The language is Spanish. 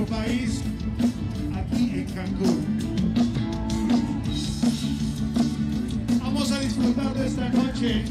nuestro país, aquí en Cancún. Vamos a disfrutar de esta noche